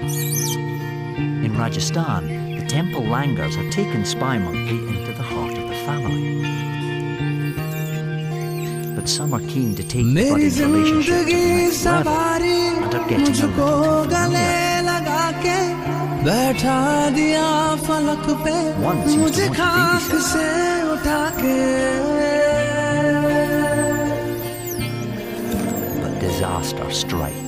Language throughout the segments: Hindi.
In Rajasthan, the temple langurs have taken Spy Monkey into the heart of the family. But some are keen to take the budding relationship to the next level and are getting a little too familiar. One seems to want to babysit. But disaster strikes.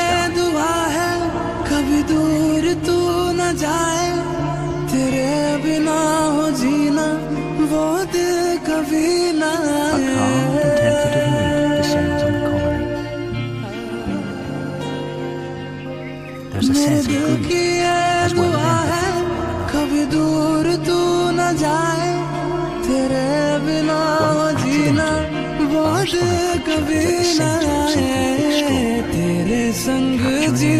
दूर तू न जाए तेरे बिना हो जीना वो दिल कभी ना दुआ as है. कभी दूर तू न जाए तेरे बिना हो जीना वो दिल कभी ना आए तेरे संग जी